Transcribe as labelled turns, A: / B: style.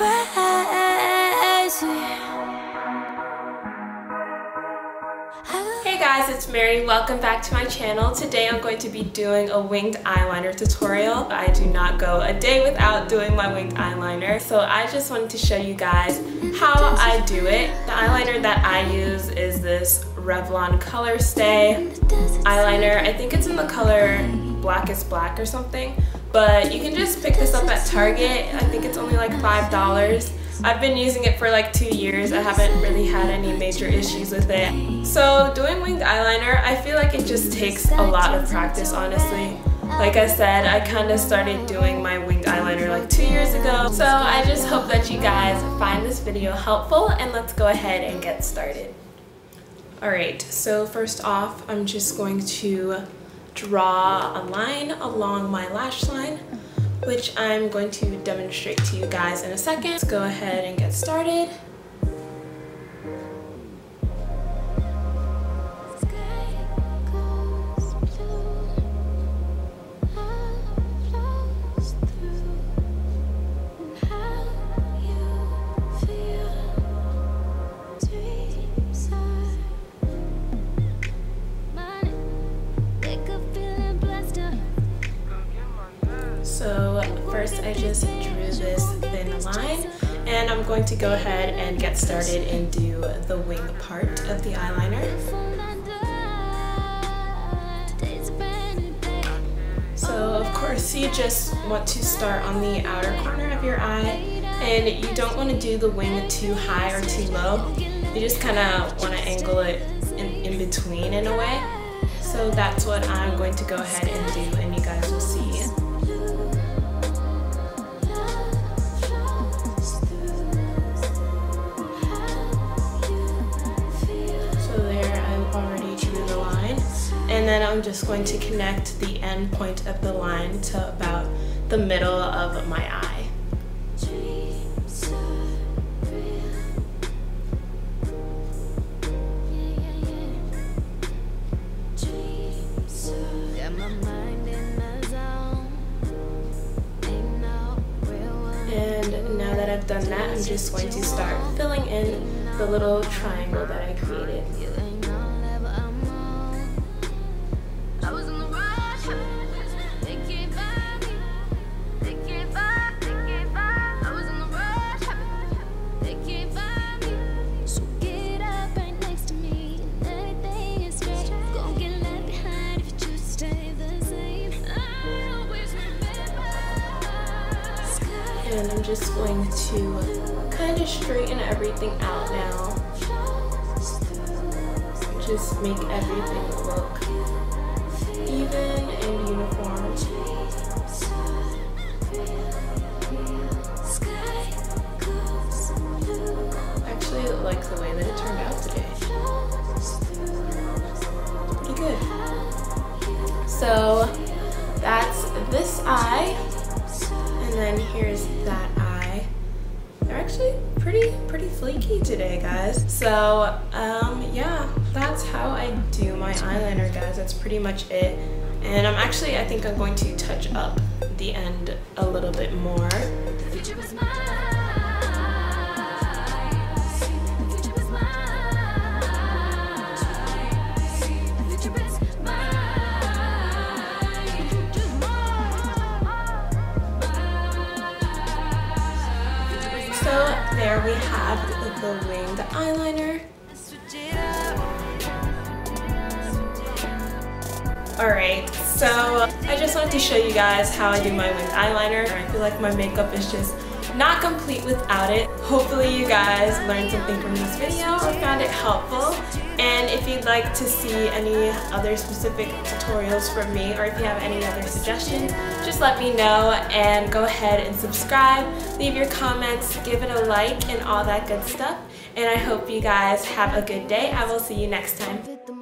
A: Hey guys, it's Mary. Welcome back to my channel. Today I'm going to be doing a winged eyeliner tutorial. I do not go a day without doing my winged eyeliner, so I just wanted to show you guys how I do it. The eyeliner that I use is this Revlon ColorStay eyeliner. I think it's in the color Blackest Black or something, but you can just pick this up at Target. I think it's only like $5. I've been using it for like two years. I haven't really had any major issues with it. So doing winged eyeliner, I feel like it just takes a lot of practice, honestly. Like I said, I kind of started doing my winged eyeliner like two years ago. So I just hope that you guys find this video helpful and let's go ahead and get started. Alright, so first off, I'm just going to draw a line along my lash line which I'm going to demonstrate to you guys in a second. Let's go ahead and get started. First I just drew this thin line and I'm going to go ahead and get started and do the wing part of the eyeliner. So of course you just want to start on the outer corner of your eye and you don't want to do the wing too high or too low. You just kind of want to angle it in, in between in a way. So that's what I'm going to go ahead and do and you guys then I'm just going to connect the end point of the line to about the middle of my eye. And now that I've done that, I'm just going to start filling in the little triangle that I created. And I'm just going to kind of straighten everything out now. Just make everything look even and uniform. Actually, I like the way that it turned out today. Pretty good. So that's this eye and then here's that eye. They're actually pretty, pretty flaky today, guys. So, um, yeah, that's how I do my eyeliner, guys. That's pretty much it. And I'm actually, I think I'm going to touch up the end a little bit more. So there we have the winged eyeliner. Alright, so I just wanted to show you guys how I do my winged eyeliner. I feel like my makeup is just not complete without it. Hopefully you guys learned something from this video or found it helpful. And if you'd like to see any other specific tutorials from me or if you have any other suggestions, just let me know and go ahead and subscribe, leave your comments, give it a like and all that good stuff. And I hope you guys have a good day. I will see you next time.